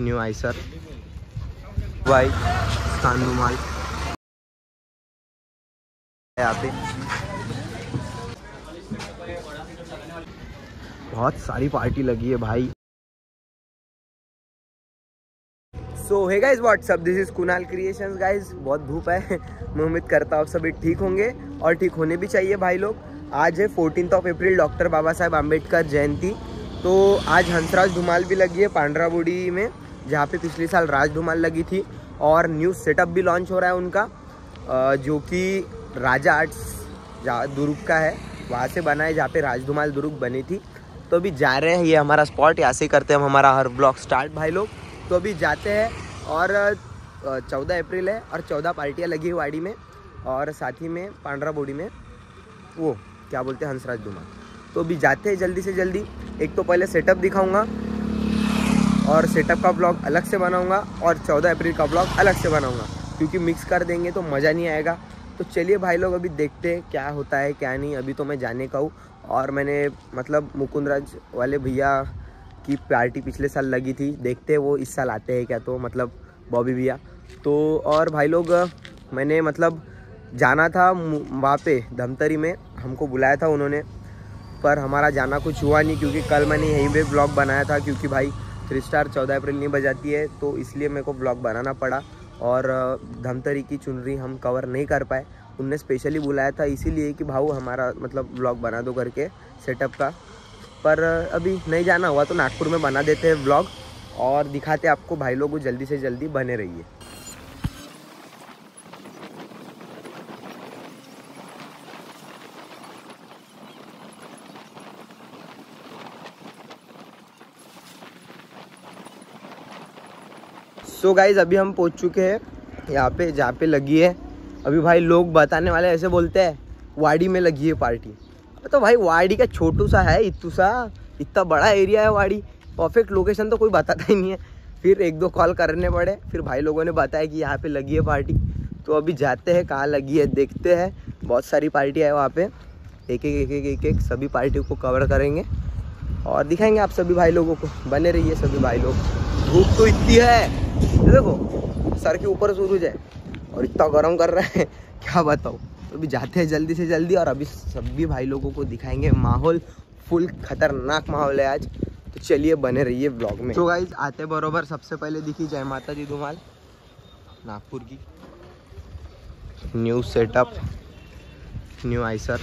New Eicher Y कांदुमाल यहाँ पे बहुत सारी पार्टी लगी है भाई। सो है guys what's up this is Kunal creations guys बहुत धूप है। मैं उम्मीद करता हूँ आप सभी ठीक होंगे और ठीक होने भी चाहिए भाई लोग। आज है fourteen of April doctor Baba Saheb Ambedkar Jayanti. तो आज हंसराज धुमाल भी लगी है पांड्रा बुड़ी में, जहाँ पे पिछले साल राज धुमाल लगी थी और न्यू सेटअप भी लॉन्च हो रहा है उनका। जो कि राजा आर्ट्स दुर्ग का है। वहाँ से बना है, जहाँ पे राज धुमाल दुर्ग बनी थी। तो अभी जा रहे हैं, ये हमारा स्पॉट यहाँ से करते हैं हम हमारा हर ब्लॉक स्टार्ट भाई लोग। तो अभी जाते हैं और चौदह अप्रैल है और चौदह पार्टियाँ लगी है वाड़ी में और साथ ही में पांड्रा बोड़ी में। वो, क्या बोलते हैं, हंसराज धुमाल तो अभी जाते हैं जल्दी से जल्दी। एक तो पहले सेटअप दिखाऊँगा और सेटअप का ब्लॉग अलग से बनाऊँगा और चौदह अप्रैल का ब्लॉग अलग से बनाऊँगा। क्योंकि मिक्स कर देंगे तो मज़ा नहीं आएगा। तो चलिए भाई लोग, अभी देखते हैं क्या होता है, क्या नहीं। अभी तो मैं जाने का हूँ और मैंने मतलब मुकुंदराज वाले भैया की पार्टी पिछले साल लगी थी। देखते हैं वो इस साल आते हैं क्या तो मतलब बॉबी भैया। तो और भाई लोग, मैंने मतलब जाना था वहाँ पे धमतरी में। हमको बुलाया था उन्होंने, पर हमारा जाना कुछ हुआ नहीं, क्योंकि कल मैंने यहीं पे ब्लॉग बनाया था, क्योंकि भाई थ्री स्टार चौदह अप्रैल नहीं बजाती है तो इसलिए मेरे को ब्लॉग बनाना पड़ा। और, धमतरी की चुनरी हम कवर नहीं कर पाए। उनने स्पेशली बुलाया था, इसीलिए कि भाऊ हमारा मतलब ब्लॉग बना दो करके सेटअप का। पर अभी नहीं जाना हुआ तो नागपुर में बना देते हैं ब्लॉग और दिखाते आपको भाई लोग जल्दी से जल्दी बने रहिए। सो गाइज़ अभी हम पहुँच चुके हैं यहाँ पे, जहाँ पे लगी है। अभी भाई लोग बताने वाले ऐसे बोलते हैं, वाड़ी में लगी है पार्टी तो भाई, वाड़ी का छोटू सा है इतू सा इतना बड़ा एरिया है वाड़ी। परफेक्ट लोकेशन तो कोई बताता ही नहीं है। फिर एक दो कॉल करने पड़े। फिर भाई लोगों ने बताया कि यहाँ पे लगी है पार्टी तो अभी जाते हैं, कहाँ लगी है, देखते हैं। बहुत सारी पार्टी है वहाँ पे। एक एक एक एक एक एक, सभी पार्टी को कवर करेंगे। और दिखाएँगे आप सभी भाई लोगों को। बने रहिए सभी भाई लोग। धूप तो इतनी है। देखो, सर के ऊपर सूरज है। और इतना गर्म कर रहा है। क्या बताऊँ? तो अभी जाते हैं जल्दी से जल्दी और अभी सभी भाई लोगों को दिखाएँगे माहौल। फुल खतरनाक माहौल है आज। तो चलिए, बने रहिए ब्लॉग में। तो गाइज़ आते बरोबर। सबसे पहले दिखी जय माता जी धुमाल। नागपुर की। न्यू सेटअप न्यू आइसर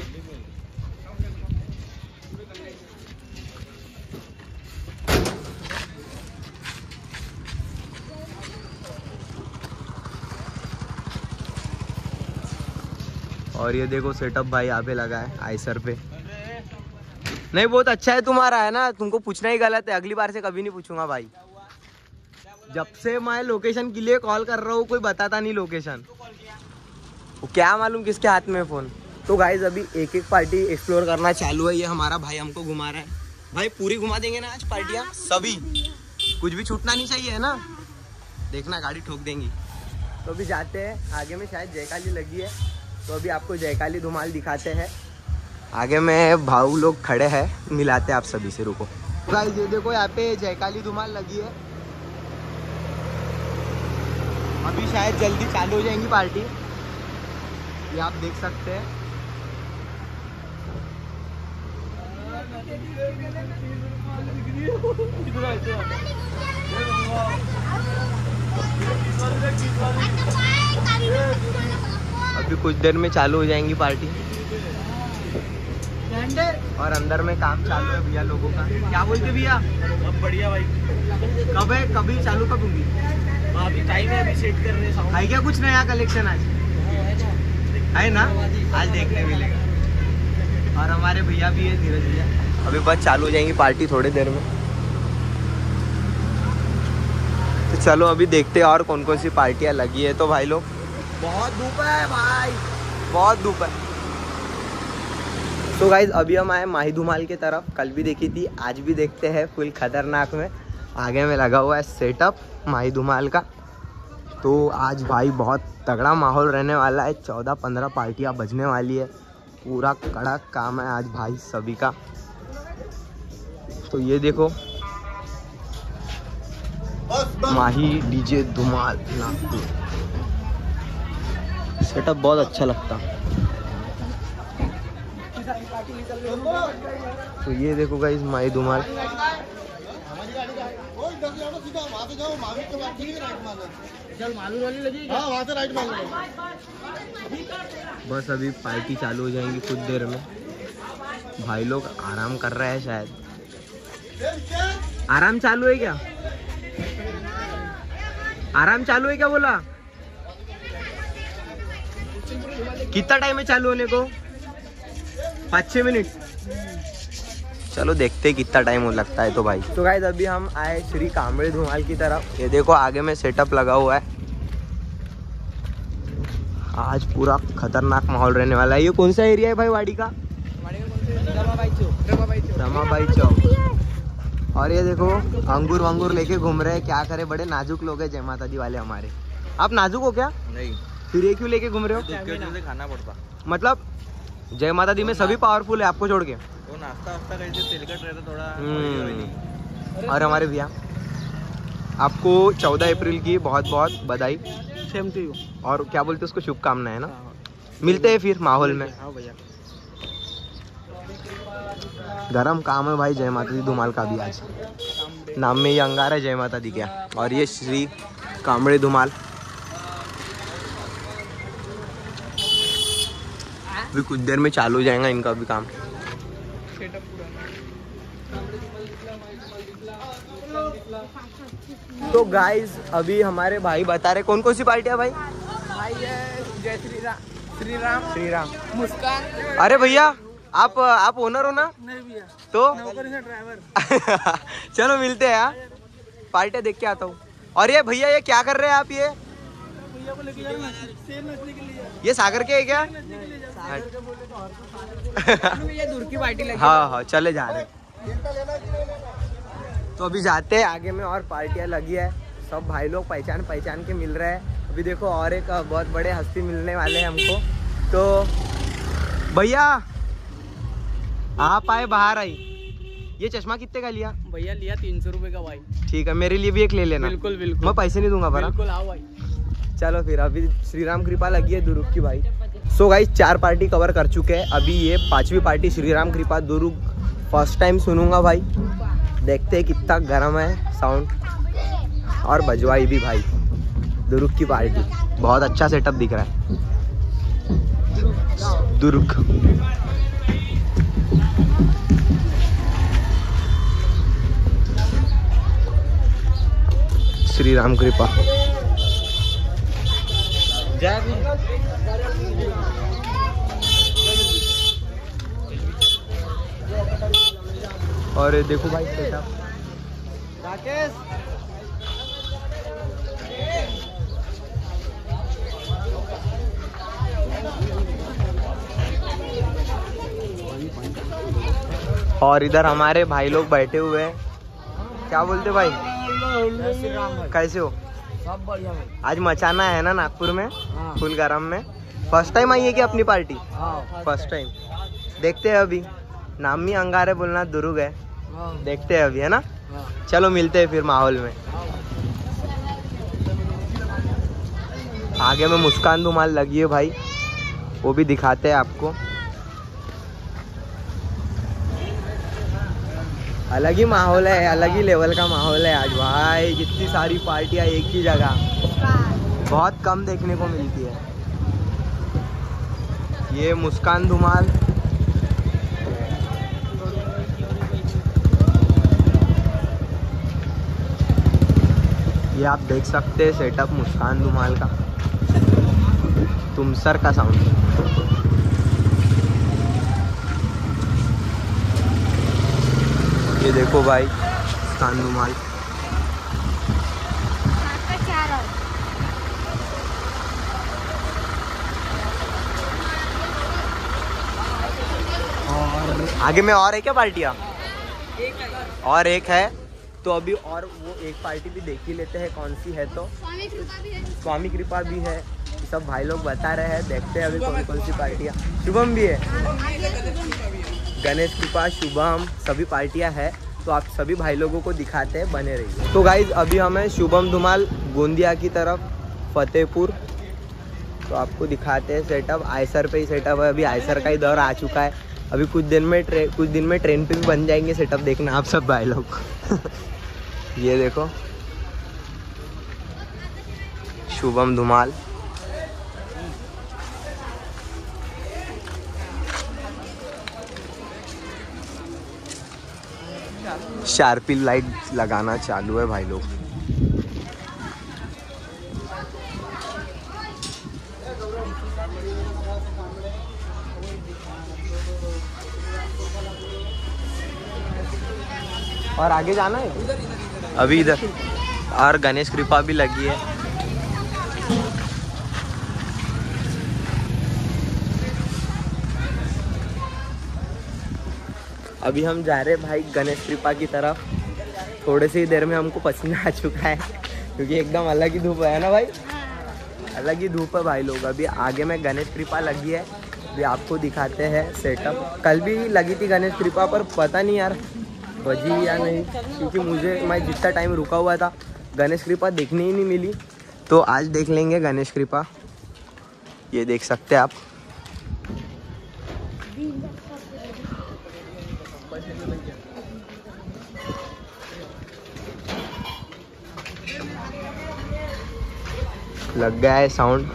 और ये देखो सेटअप भाई यहाँ पे लगा है आइसर पे। नहीं, बहुत अच्छा है तुम्हारा, है ना? तुमको पूछना ही गलत है, अगली बार से कभी नहीं पूछूँगा भाई। जब से मैं लोकेशन के लिए कॉल कर रहा हूँ, कोई बताता नहीं लोकेशन वो क्या मालूम किसके हाथ में फ़ोन तो गाइज़ अभी एक एक पार्टी एक्सप्लोर करना चालू है, ये हमारा भाई हमको घुमा रहा है। भाई, पूरी घुमा देंगे ना आज पार्टियाँ सभी। कुछ भी छूटना नहीं चाहिए, है ना? देखना, गाड़ी ठोक देंगी। तो अभी जाते हैं, आगे में शायद जयकाली लगी है। तो अभी आपको जयकाली धुमाल दिखाते हैं। आगे में भाऊ लोग खड़े हैं मिलाते हैं आप सभी से रुको। भाई ये देखो यहाँ पे जयकाली धुमाल लगी है। अभी शायद जल्दी चालू हो जाएँगी पार्टी। ये आप देख सकते हैं। अभी कुछ देर में चालू हो जाएँगी पार्टी। और अंदर में काम चालू है भैया लोगों का। क्या बोलते भैया? अब बढ़िया भाई। कब है? कभी चालू कब होंगी? अभी टाइम है अभी सेट कर रहे हैं साउंड है क्या कुछ नया कलेक्शन आज? है ना? आज देखने मिलेगा। और हमारे भैया भी है धीरज भैया। अभी बस चालू हो जाएँगी पार्टी थोड़ी देर में। तो चलो अभी देखते हैं और कौन कौन सी पार्टियाँ लगी है। तो भाई लोग बहुत धूप है भाई। बहुत धूप है। तो गाइज़ अभी हम आए माही धुमाल की तरफ़। कल भी देखी थी, आज भी देखते हैं फुल खतरनाक में। आगे में लगा हुआ है सेटअप माही धुमाल का। तो आज भाई बहुत तगड़ा माहौल रहने वाला है। चौदह पंद्रह पार्टियाँ बजने वाली है। पूरा कड़ा काम है आज भाई सभी का। तो ये देखो, माही डीजे धुमाल नागपुर। सेटअप बहुत अच्छा लगता। तो ये देखो गाइस माई धुमाल। बस अभी पार्टी चालू हो जाएँगी कुछ देर में। भाई लोग आराम कर रहे हैं शायद। आराम चालू है क्या? आराम चालू है क्या बोला? कितना टाइम है चालू होने को? पाँच छः मिनट चलो देखते हैं कितना टाइम लगता है तो भाई। तो गाइस अभी हम आए श्री कामड़े धुमाल की तरफ़। ये देखो आगे में सेटअप लगा हुआ है। आज पूरा खतरनाक माहौल रहने वाला है। ये कौन सा एरिया है भाई वाड़ी का? रमाबाई चौक। और ये देखो अंगूर वंगूर लेके घूम रहे हैं। क्या करे बड़े नाजुक लोग हैं जय माता दी वाले हमारे। आप नाजुक हो क्या? नहीं। फिर ये क्यों लेके घूम रहे हो? खाना पड़ता। मतलब जय माता दी में सभी पावरफुल है आपको छोड़ के। वो नाश्ता वास्ता करते तिलकट रहता थोड़ा हम्म। और हमारे भैया। आपको 14 अप्रैल की बहुत बहुत बधाई। सेम टू यू और क्या बोलते हैं उसको? शुभकामनाएँ ना? मिलते हैं फिर माहौल में। हाँ भैया। गरम काम है भाई जय माता दी धुमाल का भी आज। नाम में ये अंगार है जय माता दी क्या? और ये श्री कामड़े धुमाल। अभी कुछ देर में चालू हो जाएगा इनका भी काम। तो गाइस अभी हमारे भाई बता रहे कौन कौन सी पार्टी है भाई? भाई जय श्री राम श्री राम श्री राम मुस्कान। अरे भैया आप आप ओनर हो ना? नहीं भैया। तो? ड्राइवर चलो मिलते हैं यार पार्टी देख के आता हूँ। और ये भैया ये क्या कर रहे हैं आप ये? भैया को लेके जाओ नचने के लिए। ये सागर के है क्या? ये दूर की पार्टी लगी। हाँ हाँ चले जा रहे। तो अभी जाते हैं आगे में और पार्टियाँ लगी है। सब भाई लोग पहचान पहचान के मिल रहे हैं। अभी देखो और एक बहुत बड़े हस्ती मिलने वाले हैं हमको। तो भैया आप आए बाहर आई। ये चश्मा कितने का लिया? भैया लिया तीन सौ रुपए का भाई। ठीक है मेरे लिए भी एक ले लेना। बिल्कुल बिल्कुल। मैं पैसे नहीं दूँगा बिल्कुल आओ भाई। चलो फिर अभी श्री राम कृपा लगी है दुर्ग की भाई। सो गाइस चार पार्टी कवर कर चुके हैं। अभी ये पांचवी पार्टी श्री राम कृपा दुर्ग। फ़र्स्ट टाइम सुनूँगा भाई। देखते हैं कितना गर्म है साउंड और बजवाई भी भाई। दुर्ग की पार्टी बहुत अच्छा सेटअप दिख रहा है। दुर्ग। श्री राम कृपा। और देखो भाई सेटअप राकेश। और इधर हमारे भाई लोग बैठे हुए हैं। क्या बोलते भाई। कैसे हो? सब बढ़िया आज मचाना है ना नागपुर में हाँ। फुल गरम में। फ़र्स्ट टाइम आई है क्या अपनी पार्टी? हाँ। फ़र्स्ट टाइम देखते हैं अभी। नाम ही अंगार है बोलना दुर्ग है। हाँ। देखते हैं अभी है ना? हाँ। चलो मिलते हैं फिर माहौल में। आगे में मुस्कान धुमाल लगी है भाई। वो भी दिखाते हैं आपको। अलग ही माहौल है, अलग ही लेवल का माहौल है आज भाई। जितनी सारी पार्टियाँ एक ही जगह। बहुत कम देखने को मिलती है। ये मुस्कान धुमाल। ये आप देख सकते हैं सेटअप मुस्कान धुमाल का। तुमसर का साउंड ये देखो भाई मुस्कान धुमाल आगे में और है क्या पार्टियाँ? और एक है। तो अभी और वो एक पार्टी भी देख ही लेते हैं कौन सी है तो। स्वामी कृपा भी है। स्वामी कृपा भी है सब भाई लोग बता रहे हैं, देखते हैं अभी कौन कौन सी पार्टियाँ। शुभम भी है। गणेश कृपा, शुभम, सभी पार्टियाँ है तो आप सभी भाई लोगों को दिखाते हैं, बने रहिए। तो गाइज़ अभी हमें शुभम धुमाल, गोंदिया की तरफ़, फतेहपुर। तो आपको दिखाते हैं सेटअप आयसर पे ही सेटअप है, अभी आयसर का ही दौर आ चुका है। अभी कुछ दिन में ट्रेन कुछ दिन में ट्रेन पे भी बन जाएँगे सेटअप देखना आप सब भाई लोग। ये देखो। शुभम धुमाल। शार्पी लाइट लगाना चालू है भाई लोग। और आगे जाना है? अभी इधर। और गणेश कृपा भी लगी है। अभी हम जा रहे हैं भाई गणेश कृपा की तरफ़। थोड़े से ही देर में हमको पसीना आ चुका है, क्योंकि एकदम अलग ही धूप है ना भाई? अलग ही धूप है भाई लोग। अभी आगे में गणेश कृपा लगी है। अभी आपको दिखाते हैं सेटअप कल भी लगी थी गणेश कृपा, पर पता नहीं यार बजी या नहीं, क्योंकि मुझे, मैं जितना टाइम रुका हुआ था, गणेश कृपा देखने ही नहीं मिली। तो आज देख लेंगे गणेश कृपा। ये देख सकते हैं आप। लग गया है साउंड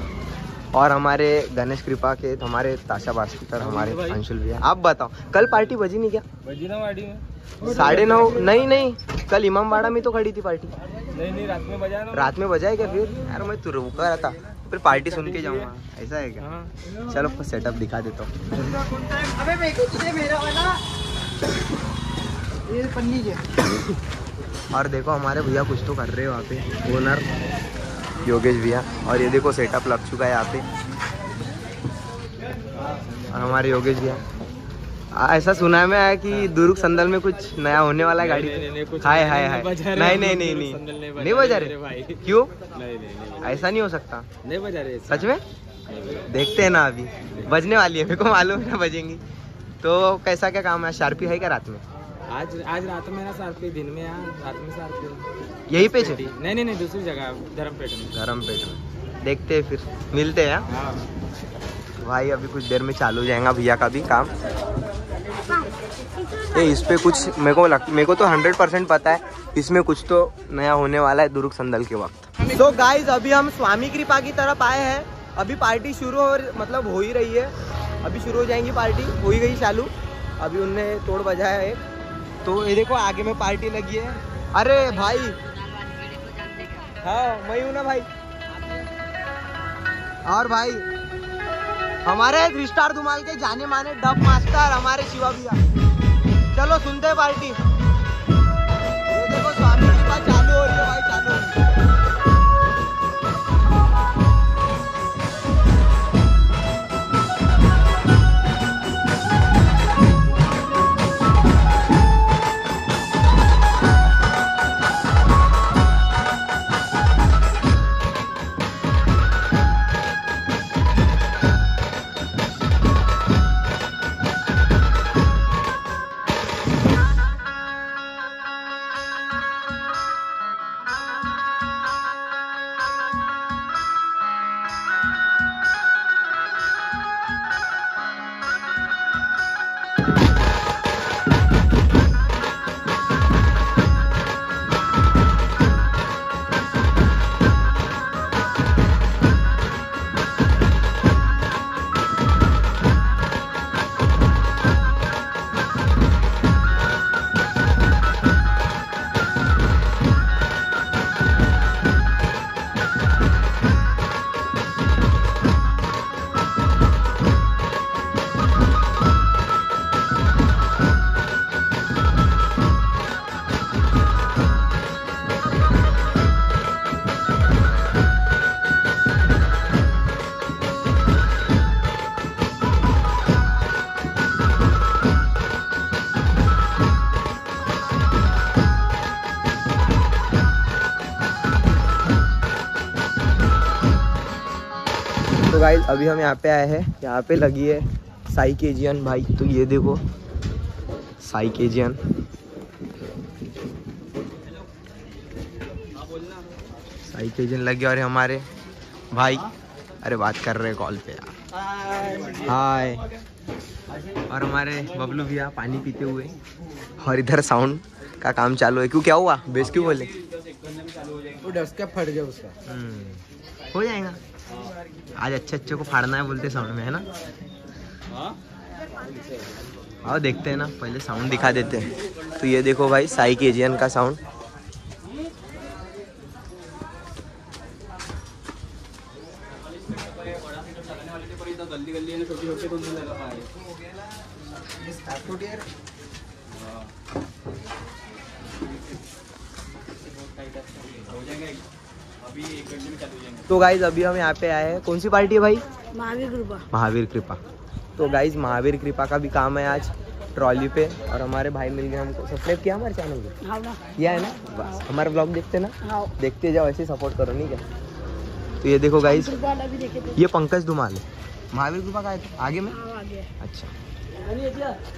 और हमारे गणेश कृपा के तो हमारे ताशा बास्कर हमारे अंशुल भैया। आप बताओ कल पार्टी बजी नहीं क्या? बजीनावाड़ी में। साढ़े नौ नहीं नहीं कल इमामबाड़ा में तो खड़ी थी पार्टी नहीं नहीं रात में बजाया रात में बजाए क्या फिर? यार मैं तो रुका रहा था फिर पार्टी सुन के जाऊँगा। ऐसा है क्या? हाँ। चलो सेटअप दिखा देता हूँ। अबे मेरे को तुझे मेरा वाला। ये पन्नी के। और देखो हमारे भैया कुछ तो कर रहे हैं वहाँ पे। ओनर योगेश भैया। और ये देखो सेटअप लग चुका है यहाँ पे। और हमारे योगेश भैया। ऐसा सुना है मैं आया कि दुर्ग संदल में कुछ नया होने वाला है गाड़ी हाय हाय हाय। नहीं नहीं नहीं नहीं। नहीं बजा रहे। क्यों? ऐसा नहीं हो सकता। नहीं बजा रहे सच में? देखते हैं ना अभी। बजने वाली है मेरे को मालूम है ना बजेंगी। तो कैसा क्या काम है? शार्पी है क्या रात में? आज आज रात में ना सारपी दिन में यहाँ रात में सारपी यही पे छे? नहीं नहीं नहीं दूसरी जगह धर्मपेट में। धर्मपेट में। देखते हैं फिर मिलते हैं हाँ? हाँ। भाई अभी कुछ देर में चालू हो जाएगा भैया का भी काम। ये इस पे कुछ मेरे को लग मेरे को तो हंड्रेड परसेंट पता है इसमें कुछ तो नया होने वाला है दुर्ग संदल के वक्त। तो गाइज़ अभी हम स्वामी कृपा की तरफ़ आए हैं। अभी पार्टी शुरू हो मतलब हो ही रही है। अभी शुरू हो जाएँगी पार्टी हो ही गई चालू। अभी उनने तोड़ बजाया है। तो ये देखो, आगे में पार्टी लगी है। अरे भाई। हाँ मैं हूँ ना भाई। और भाई, हमारे थ्री धुमाल के जाने माने डब मास्टर हमारे शिवा भैया। चलो, सुनते पार्टी। ये देखो, स्वामी की अभी हम यहाँ पे आए हैं। यहाँ पे लगी है साई केजियन भाई। तो ये देखो साई केजियन साई केजियन लगी और हमारे भाई। अरे बात कर रहे कॉल पे यार। हाय और हमारे बबलू भैया पानी पीते हुए। और इधर साउंड का काम चालू है। क्यों क्या हुआ? बेस क्यों बोले? वो डस्ट का फट गया उसका। हम्म, हो जाएगा। आज अच्छे अच्छे को फाड़ना है बोलते साउंड में, है ना? आओ देखते हैं ना, पहले साउंड दिखा देते हैं। तो ये देखो भाई, साई केजियन का साउंड। तो गाइज़ अभी हम यहाँ पे आए हैं। कौन सी पार्टी है भाई? महावीर कृपा। महावीर कृपा। तो गाइज़ महावीर कृपा का भी काम है आज ट्रॉली पे और हमारे भाई मिल गए हमको। सब्सक्राइब किया हमारे चैनल को हाँ किया है ना? बस। हमारे ब्लॉग देखते ना? हाँ। देखते जाओ ऐसे सपोर्ट करो नहीं क्या तो ये देखो गाइज़ ये पंकज धुमाल है। महावीर कृपा का तो? आगे में? हाँ अच्छा।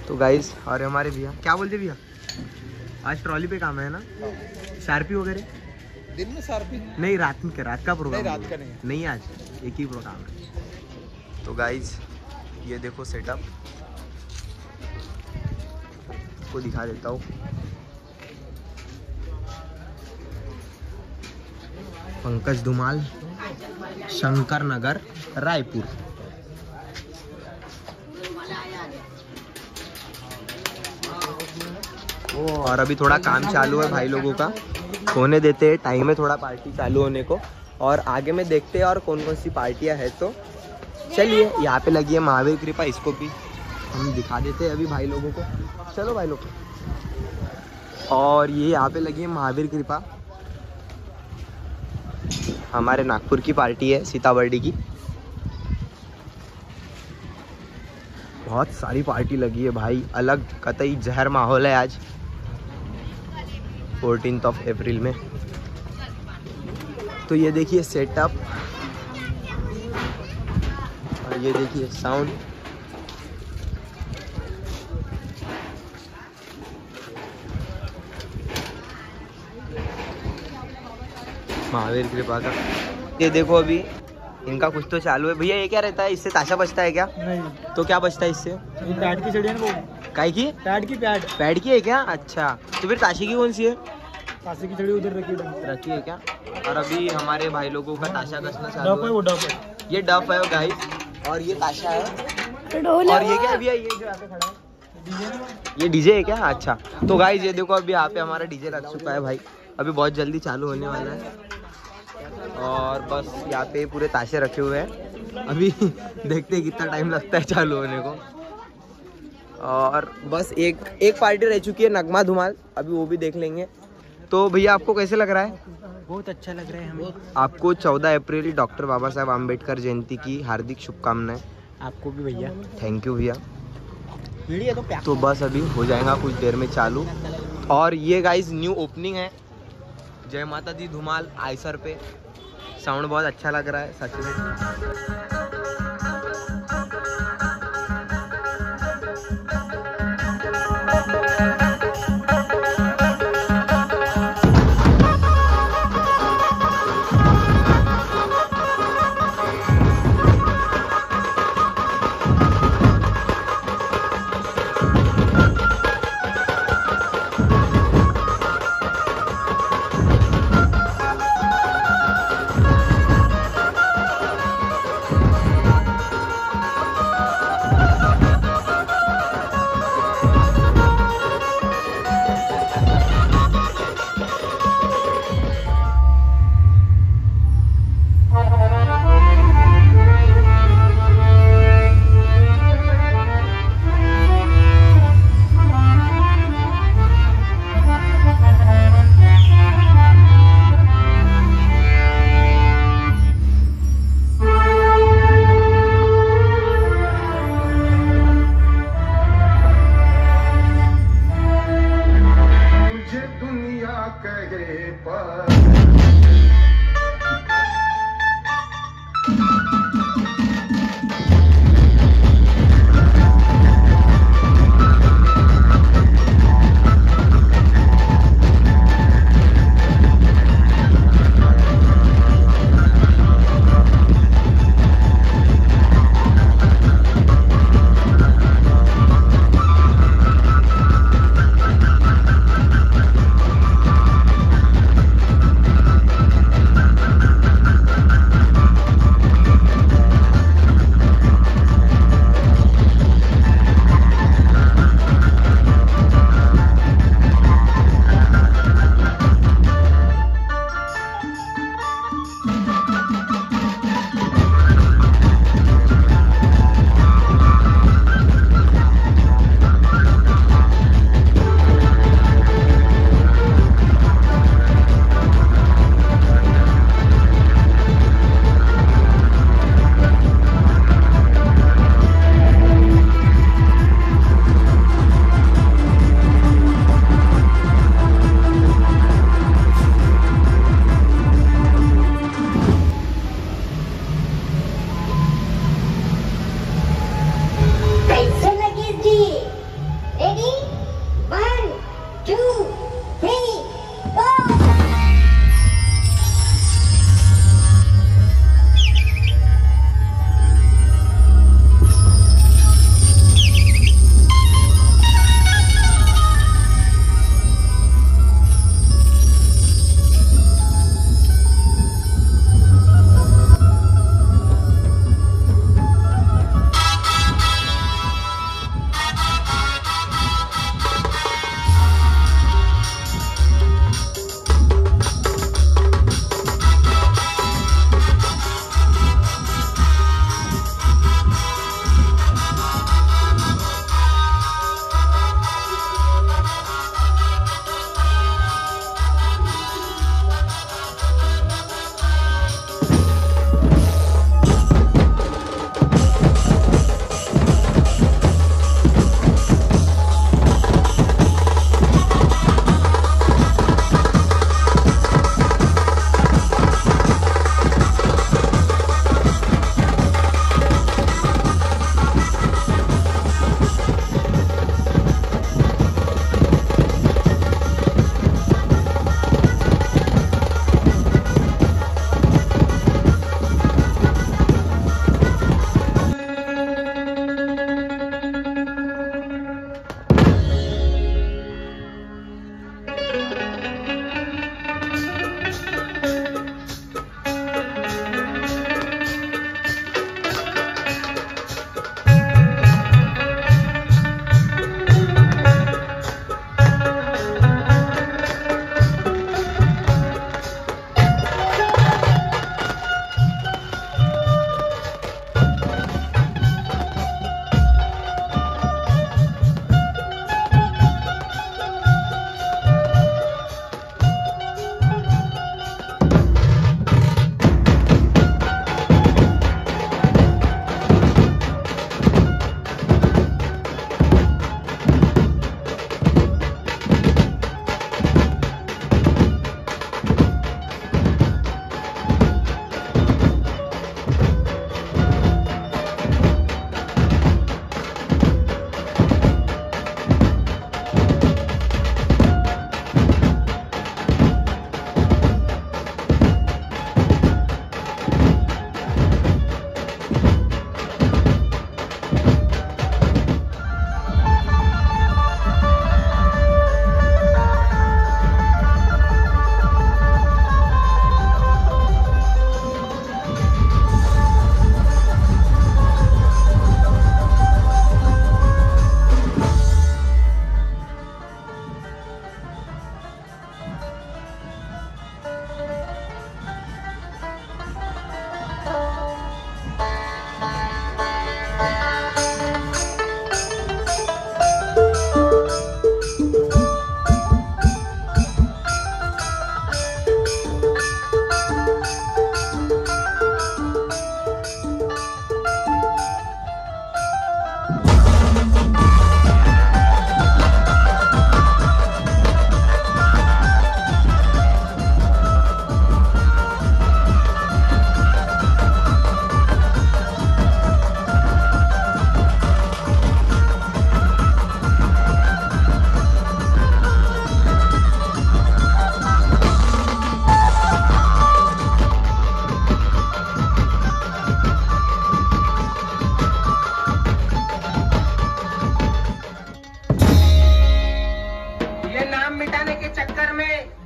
तो गाइज़ और हमारे भैया क्या बोलते भैया? आज ट्रॉली पे काम है ना? शार्पी वगैरह? दिन में सारपी नहीं रात में रात का प्रोग्राम नहीं, रात का नहीं। नहीं आज एक ही प्रोग्राम है। तो गाइज़ ये देखो सेटअप को दिखा देता हूँ। पंकज धुमाल शंकर नगर रायपुर। और अभी थोड़ा काम चालू है भाई लोगों का। होने देते हैं। टाइम है थोड़ा पार्टी चालू होने को। और आगे में देखते हैं और कौन कौन सी पार्टियाँ है तो। चलिए, यहाँ पे लगी है महावीर कृपा, इसको भी हम दिखा देते हैं अभी भाई लोगों को। चलो भाई लोग। और ये यहाँ पे लगी है महावीर कृपा। हमारे नागपुर की पार्टी है, सीताबर्डी की। बहुत सारी पार्टी लगी है भाई। अलग कतई जहर माहौल है आज। फोर्टीन ऑफ़ अप्रैल में। तो ये देखिए सेटअप और ये देखिए साउंड महावीर कृपा का। ये देखो अभी इनका कुछ तो चालू है। भैया ये क्या रहता है? इससे ताशा बचता है क्या? नहीं। तो क्या बचता है इससे? पैड की छड़ी है ना वो? काय की? पैड की पैड पैड की है क्या? अच्छा। तो फिर ताशी की कौन सी है? पासे की छड़ी उधर रखी रखी है क्या? और अभी हमारे भाई लोगों का ताशा कसना चालू है वो डब है। ये डफ है गाइस और ये ताशा है। और ये क्या भैया? ये जो पे खड़ा है। ये डीजे है क्या? अच्छा। तो गाइस ये देखो अभी यहाँ पे हमारा डीजे लग चुका है भाई। अभी बहुत जल्दी चालू होने वाला है। और बस यहाँ पे पूरे ताशे रखे हुए हैं। अभी देखते हैं कितना टाइम लगता है चालू होने को। और बस एक एक पार्टी रह चुकी है नगमा धुमाल अभी वो भी देख लेंगे। तो भैया आपको कैसे लग रहा है? बहुत अच्छा लग रहा है हमें। आपको 14 अप्रैल डॉक्टर बाबा साहेब आम्बेडकर जयंती की हार्दिक शुभकामनाएँ। आपको भी भैया। थैंक यू भैया। तो तो बस अभी हो जाएगा कुछ देर में चालू। और ये गाइस न्यू ओपनिंग है। जय माता दी धुमाल आयसर पे। साउंड बहुत अच्छा लग रहा है सच में।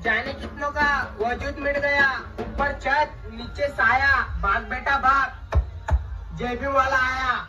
जाने कितनों का वजूद मिट गया? ऊपर छत, नीचे साया, भाग बेटा भाग। जेबी वाला आया।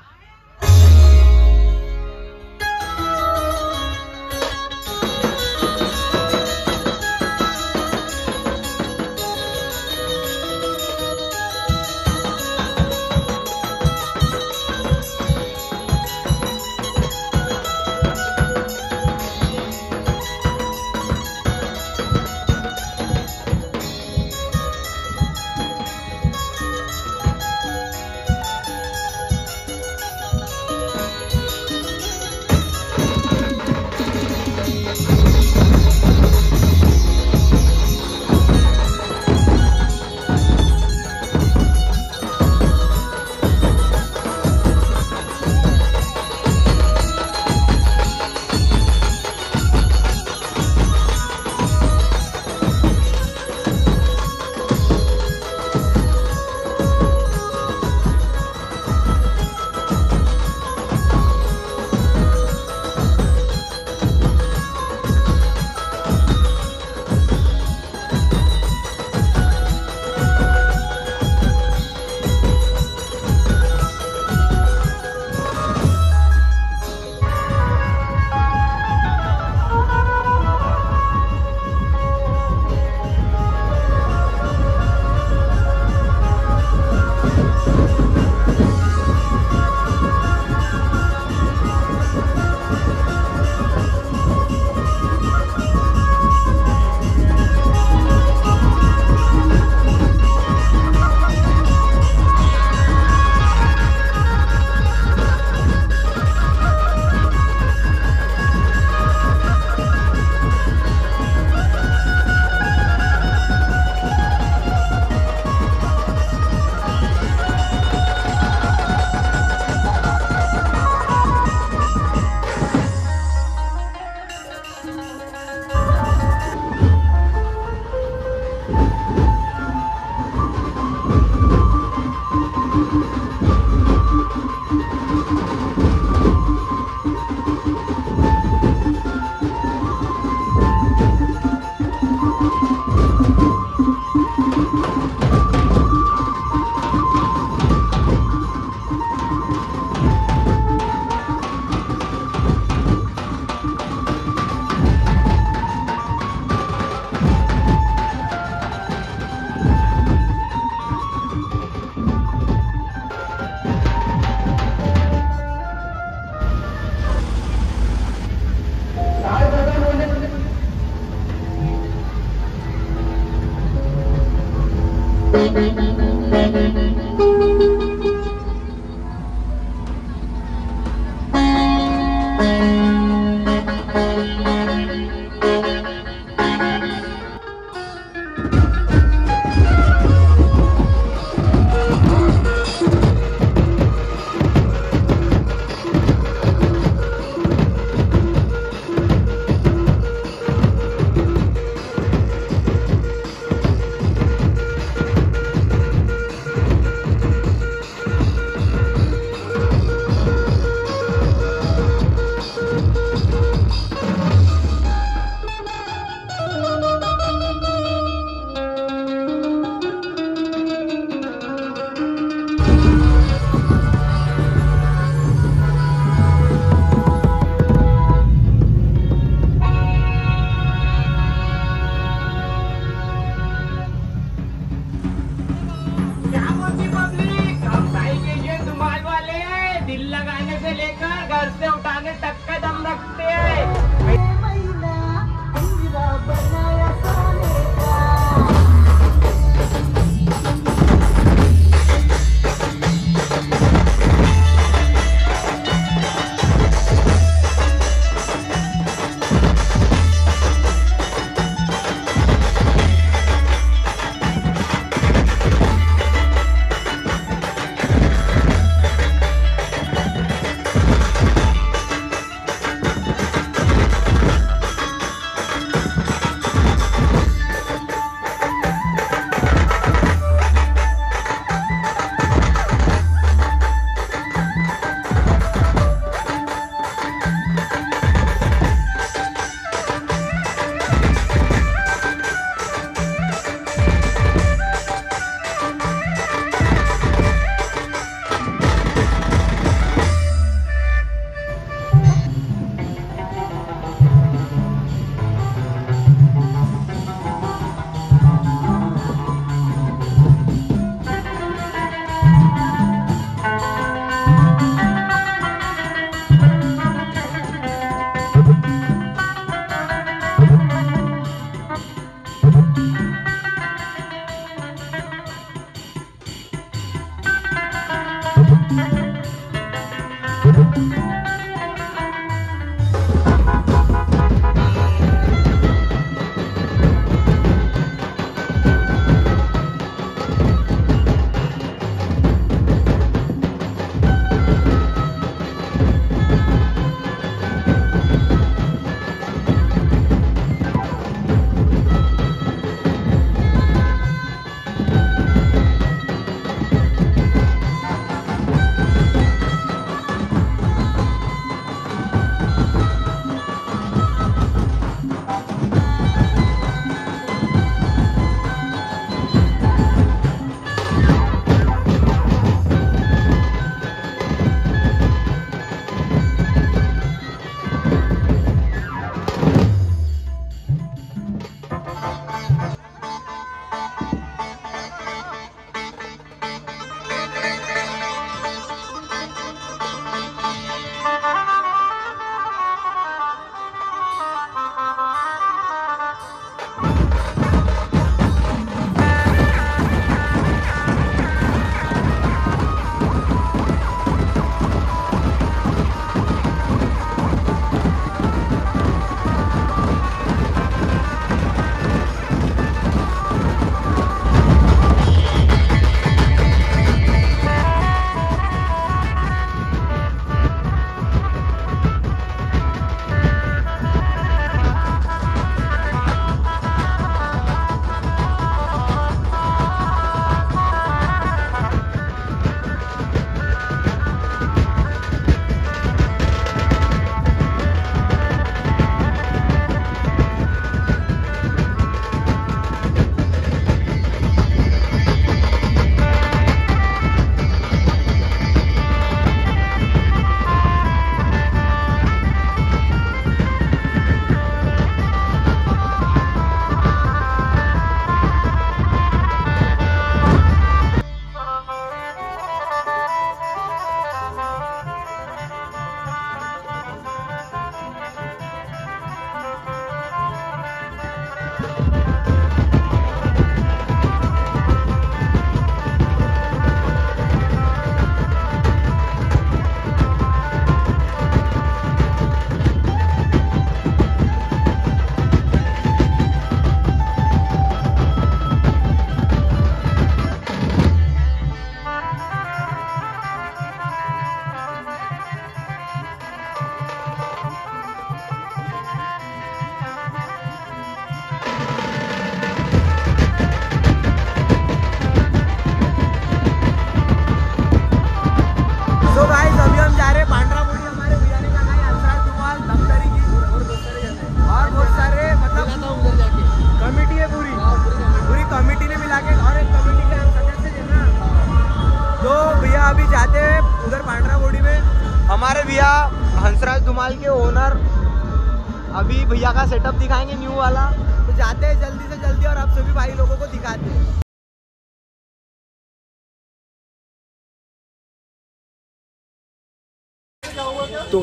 तो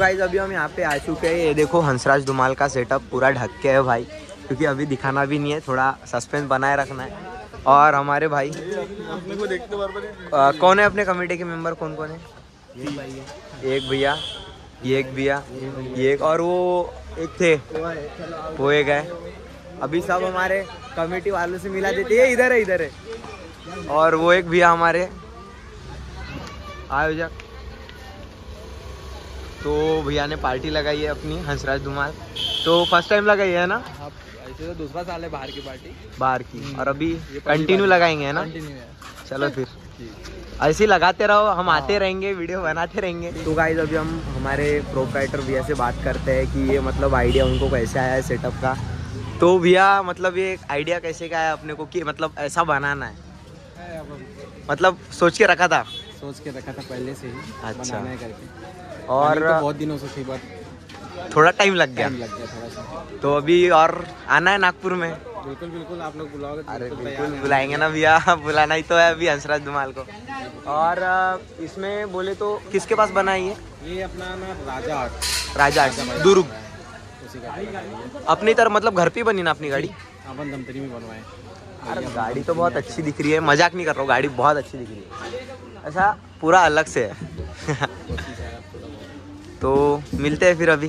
गाइज़ अभी हम यहाँ पे आ चुके हैं। ये देखो हंसराज धुमाल का सेटअप पूरा ढक के है भाई क्योंकि अभी दिखाना भी नहीं है थोड़ा सस्पेंस बनाए रखना है। और हमारे भाई आ, कौन है अपने कमेटी के मेंबर कौन कौन है? एक भैया ये एक भैया ये एक और वो एक थे वो एक है। अभी सब हमारे कमेटी वालों से मिला देते ये इधर है इधर है। और वो एक भैया हमारे आयोजक। तो भैया ने पार्टी लगाई है अपनी हंसराज धुमाल। तो फ़र्स्ट टाइम लगाई है ना? ऐसे तो दूसरा साल है बाहर की पार्टी। बाहर की। और अभी कंटिन्यू लगाएँगे है ना? चलो फिर। ऐसे ही लगाते रहो हम आते रहेंगे वीडियो बनाते रहेंगे। तो गाइज़ अभी हम हमारे प्रोप्राइटर भैया से बात करते हैं कि ये मतलब आइडिया उनको कैसे आया है सेटअप का। तो भैया मतलब ये आइडिया कैसे का है अपने को कि मतलब ऐसा बनाना है? मतलब सोच के रखा था? सोच के रखा था पहले से ही अच्छा। बनाना है करके। और तो बहुत दिनों से थी बट थोड़ा टाइम लग गया। लग गया थोड़ा सा। तो अभी और आना है नागपुर में? बिल्कुल बिल्कुल आप लोग बुलाओगे तो अरे बिल्कुल हैं। बुलाएँगे ना भैया। बुलाना ही तो है अभी हंसराज धुमाल को। और इसमें बोले तो किसके पास बना है ये? ये अपना ना राजा आर्ट राजा आर्ट दुर्ग। है। अपनी तरफ़ मतलब घर पे बनी ना अपनी गाड़ी? अपन दमतरी में बनवाए अरे गाड़ी तो बहुत अच्छी दिख रही है। मज़ाक नहीं कर रहा हूँ गाड़ी बहुत अच्छी दिख रही है। ऐसा पूरा अलग से है। तो मिलते हैं फिर अभी।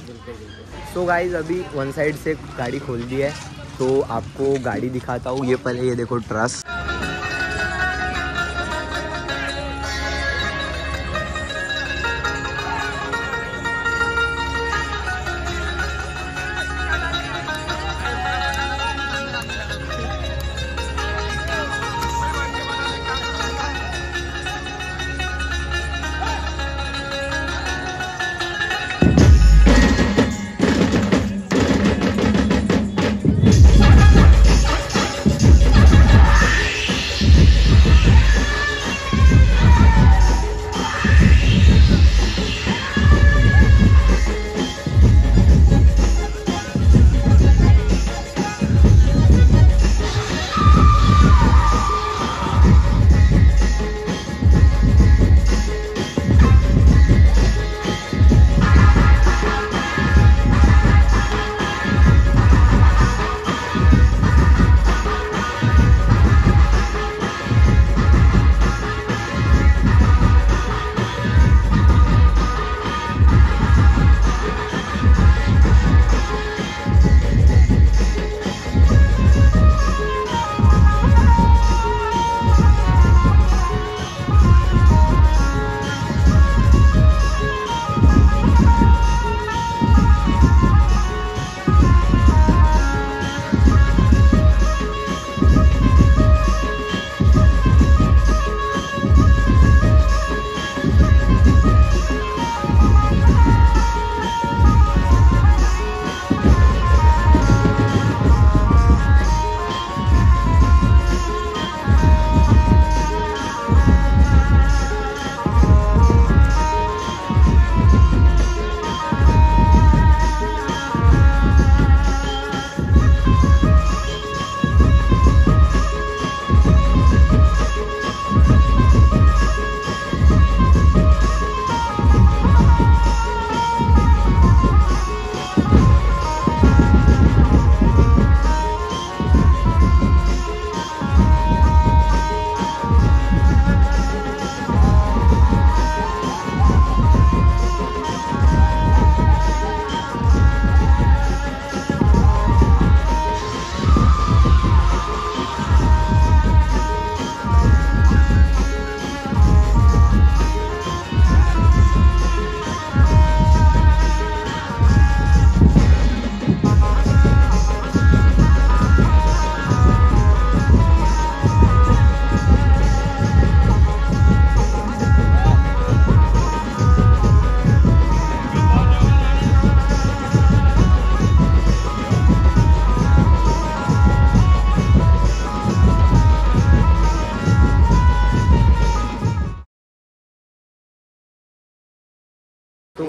तो गाइज़ अभी वन साइड से गाड़ी खोल दी है तो आपको गाड़ी दिखाता हूँ। ये पहले ये देखो ट्रस।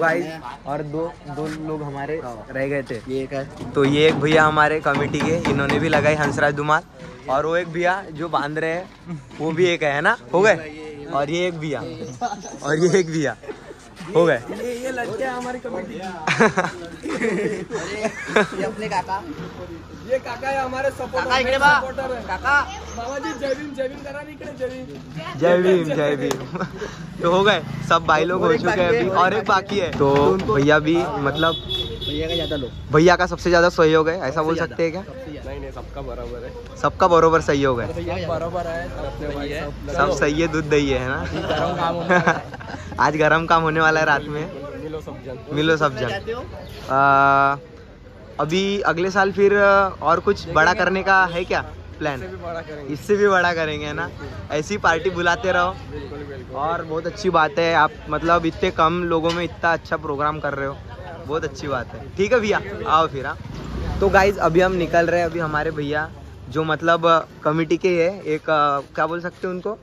गाइस और दो दो लोग हमारे रह गए थे। ये एक है तो ये एक भैया हमारे कमेटी के, इन्होंने भी लगाई हंसराज दुमाल और वो एक भैया जो बाँध रहे हैं, वो भी एक है ना? हो गए? और ये एक भैया। और ये एक भैया। हो गए। ये ये लड़के हमारी कमेटी ये अपने काका। ये काका है हमारे सपोर्टर इकडे बा। सपोर्टर है। काका। बाबाजी जय भीम जय भीम करा इकडे जय भीम। जय भीम जय भीम। तो हो गए सब भाई लोग हो चुके हैं अभी और एक बाकी है। तो भैया भी मतलब भैया का ज़्यादा भैया का सबसे ज़्यादा सहयोग है ऐसा बोल सकते हैं क्या? नहीं नहीं सबका बराबर है। सबका बरोबर सहयोग है। बराबर है सब सही है दूध दही है ना? है। आज गर्म काम होने वाला है रात में। मिलो सब जन। मिलो सब जन। अभी अगले साल फिर और कुछ बड़ा करने का है क्या प्लान? भी बड़ा करेंगे। इससे भी बड़ा करेंगे है ना? ऐसी पार्टी बुलाते रहो। बिल्कुल बिल्कुल। और बहुत अच्छी बात है आप मतलब इतने कम लोगों में इतना अच्छा प्रोग्राम कर रहे हो। बहुत अच्छी बात है। ठीक है भैया आओ फिर हाँ। तो गाइज़ अभी हम निकल रहे हैं अभी हमारे भैया जो मतलब कमेटी के है एक क्या बोल सकते हैं उनको?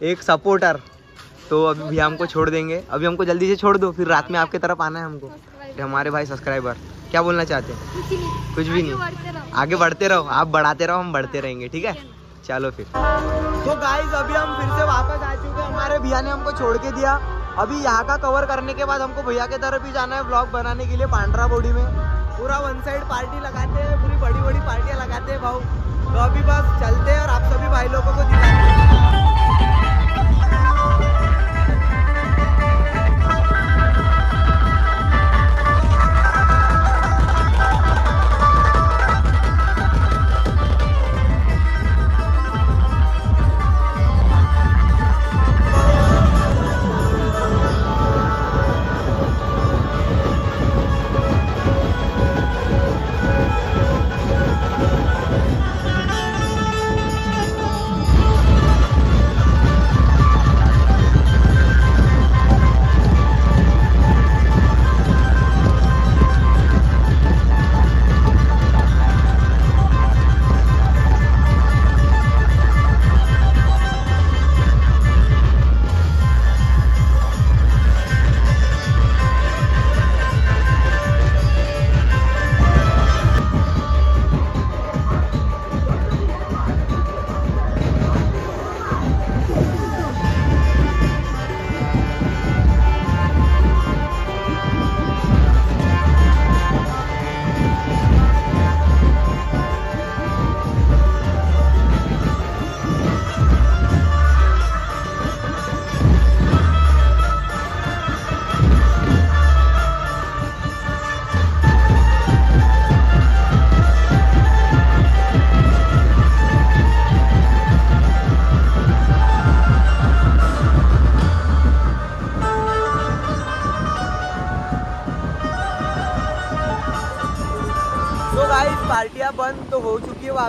एक सपोर्टर तो अभी भैया हमको छोड़ देंगे। अभी हमको जल्दी से छोड़ दो फिर रात में आपके तरफ़ आना है हमको। हमारे भाई सब्सक्राइबर क्या बोलना चाहते हैं? कुछ भी नहीं। आगे बढ़ते रहो आप बढ़ाते रहो हम बढ़ते रहेंगे ठीक है? चलो फिर। तो गाइज़ अभी हम फिर से वापस आ चुके हैं। हमारे भैया ने हमको छोड़ के दिया। अभी यहाँ का कवर करने के बाद हमको भैया के तरफ़ ही जाना है ब्लॉग बनाने के लिए पांड्रा बॉडी में। पूरा वन साइड पार्टी लगाते हैं, पूरी बड़ी बड़ी पार्टियाँ लगाते हैं भाऊ। तो अभी बस चलते हैं और आप सभी भाई लोगों को दिखाते हैं।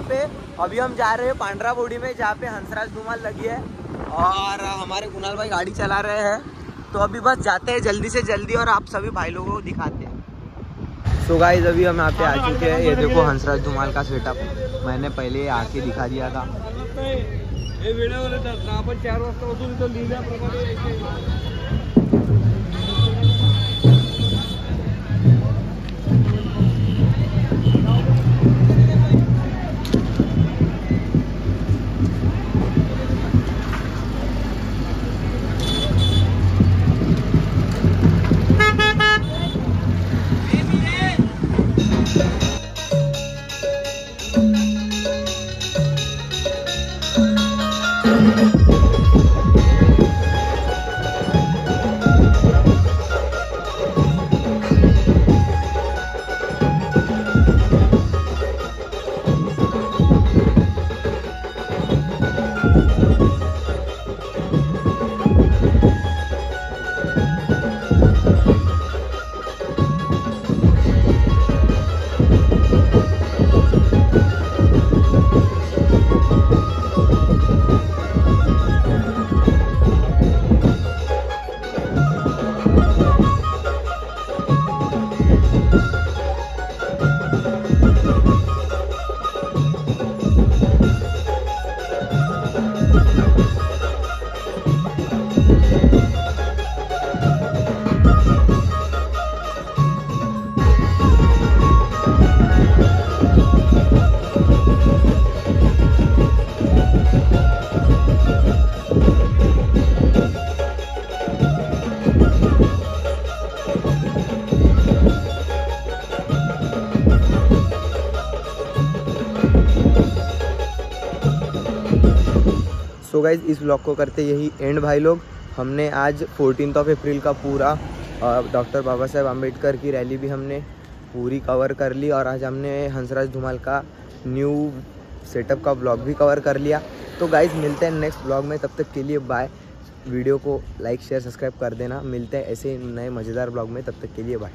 हो है वहाँ पे। अभी हम जा रहे हैं पांड्रा बोड़ी में, जहाँ पे हंसराज धुमाल लगी है। और हमारे कुणाल भाई गाड़ी चला रहे हैं। तो अभी बस जाते हैं जल्दी से जल्दी और आप सभी भाई लोगों को दिखाते हैं। सो so गाइज़ अभी हम यहाँ पे आ चुके हैं। ये देखो हंसराज धुमाल का सेटअप मैंने पहले आके दिखा दिया था। So गाइज़ इस ब्लॉग को करते यही एंड भाई लोग। हमने आज फोर्टीन ऑफ़ अप्रैल का पूरा डॉक्टर बाबा साहेब अंबेडकर की रैली भी हमने पूरी कवर कर ली और आज हमने हंसराज धुमाल का न्यू सेटअप का ब्लॉग भी कवर कर लिया। तो गाइज़ मिलते हैं नेक्स्ट ब्लॉग में। तब तक के लिए बाय वीडियो को लाइक शेयर सब्सक्राइब कर देना। मिलते हैं ऐसे नए मज़ेदार ब्लॉग में। तब तक के लिए बाय